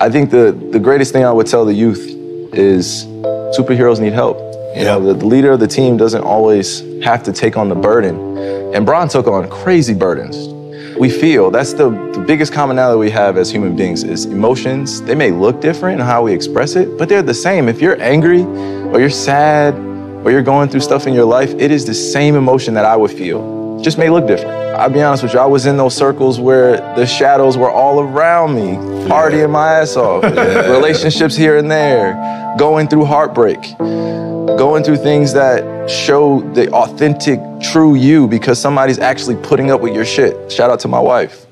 I think the, the greatest thing I would tell the youth is superheroes need help. You know, the, leader of the team doesn't always have to take on the burden. And Bron took on crazy burdens. We feel that's the, the biggest commonality we have as human beings is emotions. They may look different in how we express it, but they're the same. If you're angry or you're sad or you're going through stuff in your life, it is the same emotion that I would feel. Just may look different. I'll be honest with you, I was in those circles where the shadows were all around me, partying my ass off, relationships here and there, going through heartbreak, going through things that show the authentic, true you because somebody's actually putting up with your shit. Shout out to my wife.